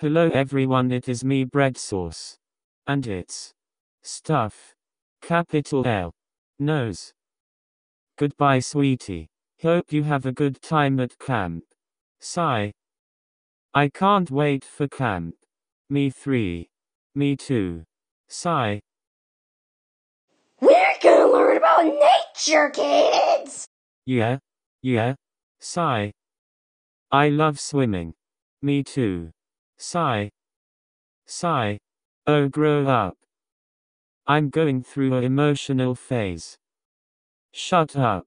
Hello everyone, it is me, Bread Sauce. And it's stuff. Capital L. Nose. Goodbye, sweetie. Hope you have a good time at camp. Sigh. I can't wait for camp. Me 3. Me too. Sigh. We're gonna learn about nature, kids! Yeah. Yeah. Sigh. I love swimming. Me too. Sigh. Sigh. Oh, grow up. I'm going through a emotional phase. Shut up.